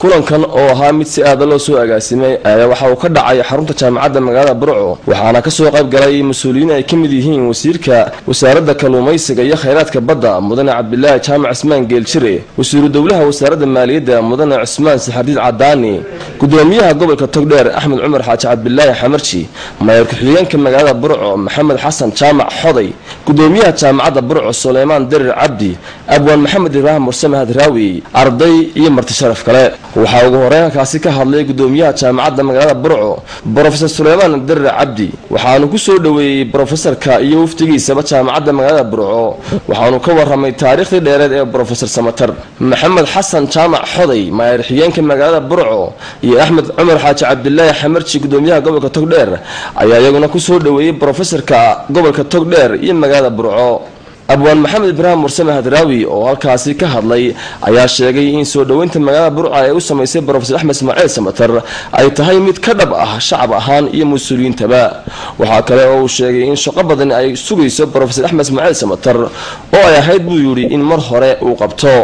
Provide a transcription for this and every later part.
kulankan oo ahaa mid si aada loo soo agaasimay ayaa waxa uu ka dhacay xarunta jaamacadda magaalada burco waxaana ka soo qayb galay mas'uuliyiin ay ka mid yihiin wasiirka wasaaradda kalluumaysiga iyo khayraadka badda mudane cabdilaahi jaamac cismaan geeljire wasiiru dowlaha wasaaradda maaliyadda mudane cusmaan saxardiid cadaani gudoomiyaha gobolka togdheer axmed cumar xaaji cabdilaahi xamarji mayor ku-xigeenka magaalada burco maxamed xasan jaamac xoday gudoomiyaha jaamacadda burco suleymaan darir cabdi abwaan maxamed ibraahim mursame hadraawi arday iyo marti sharaf kale waxaa ugu horeyn halkaasi ka hadlay gudoomiyaha jaamacadda magaalada burco brofesor suleymaan darir cabdi. Waxaanu ku soo dhoweeyey brofesorka iyo wafdigiisaba jaamacadda magaalada burco. Waxaanu ka waramay taariikhdii dheereed ee brofesor samatar maxamed xasan jaamac xoday maayar xigeenka magaalada burco iyo axmed cumar xaaji cabdilaahi xamarji gudoomiyaha gobolka togdheer. Ayaa iyaguna ku soo dhoweeyey brofesorka gobolka togdheer iyo magaalada burco abwaan maxamed ibraahim mursame hadraawi oo halkaasi ka hadlay ayaa sheegay in soo dhoweynta magaalada burca ee u samaysay brofesor axmed ismaaciil samatar ay tahay mid ka dhab ah shacab ahaan iyo mas'uuliyiintaba. Waxaa kale oo uu sheegay in shaqo badan ay sugayso brofesor axmed ismaaciil samatar oo ay ahayd buu yidhi in mar hore uu qabto.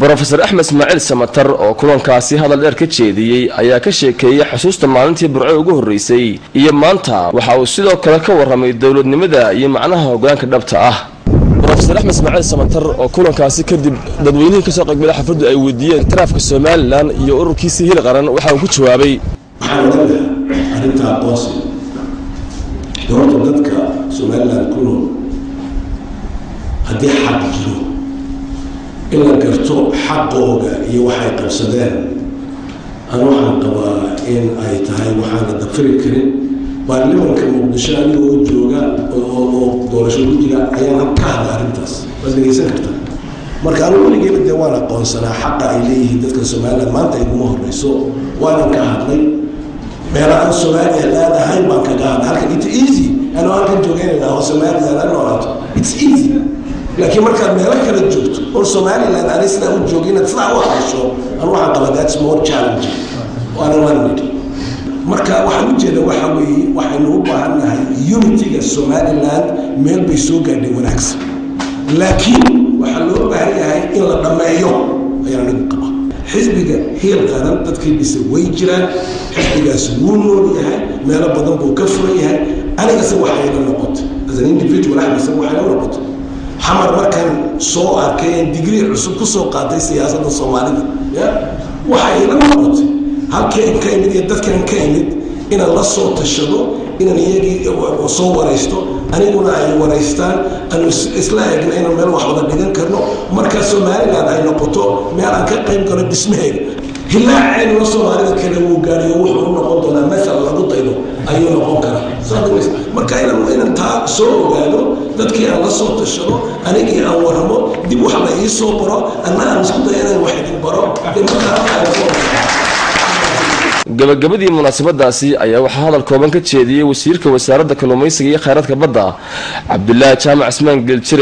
Brofesor axmed ismaaciil samatar oo kulankaasi hadal dheer ka jeediyey ayaa ka sheekeeyey xusuusta maalintii burco ugu horreysay. Iyo maanta waxa uu sidoo kale ka waramay dowladnimada iyo macnaha hogaanka dhabta ah brofesor axmed ismaaciil samatar oo kulankaasi kadib dadweynihii ka soo qaybgalay xafladdu ay weydiiyeen taraafka somalilan iyo ururkiisii hil qaran waxa uu ku jawaabay. Waxaan leedahay arrinta aqoonsi. Doorta dadka somalilan ku nool haddii xaq jiro in la garto xaqooga iyo waxay qabsadeen aan waxaan qabaa in ay tahay waxaana dafiri karin baarlimanka muqdisho anigoo jooga oo doorasho ku jira ayaan ka hadla arrintaas waad dhegeysan kartaa marka anigu weligeeba dee waan aqoonsanaa xaqa ay leeyihiin dadka somalilan maanta iguma horeyso waanan ka hadlay meela aan soomaaliya leedahay baan kaga hadlay halkan it's easy anoo halkan joogeynayna oo somaliland aan noolaato it's easy laakiin markaad meelo kala joogto oo somaliland aanay sidaa u joogin inaad sidaa u hadasho anu waxaan qabaa that's more challenging waana waan nidhi marka waxaan u jeeda waxa weeye waxaynu u baahan nahay unitiga somaliland meel bay soo gaadhay wanaagsan laakiin waxaa loo baahan yahay in la dhammeeyo ayaan anigu qaba xisbiga hiil qaran dadkii dhisa way jiraan xisbigaasi wuu nool yahay meelo badan buu ka furan yahay anigase waxayla noqotay as an individual axmase waxayla noqotay xamar markaan soo arkay digrii cusub kusoo qaatay siyaasadda soomaalida ya waxayla noqotay halkeen ka imid iyo dadkan ka imid inaan la soo tashado inaan iyagii soo waraysto aniguna ay waraystaan aanu isla egna inaan meel wax wada dhigan karno markaa somaliland ay noqoto meel aan ka qayb galo dhismaheeda hilaaceenuna soomaalida kale wuu gaadhiyo wuxuu noqon doonaa masal lagu daydo ayuu noqon karaa marka inaan taa soo ogaado dadkii aan la soo tashado anigii aan waramo dib wax la ii soo baro anna aan isku dayo inaan wax idin baro markaa gabagabadii munaasabadaasi ayaa waxaa hadal kooban ka jeediyey wasiirka wasaaradda kalluumaysiga iyo khayraadka badda cabdulaahi jaamac cismaan geeljire